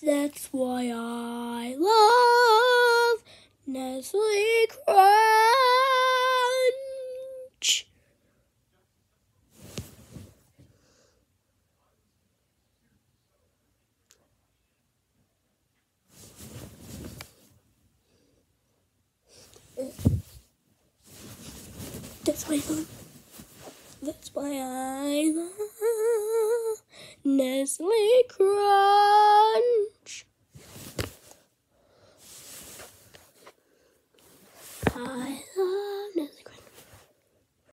That's why I love Nestle Crunch. That's why I love. That's why I love Nestle Crunch. Love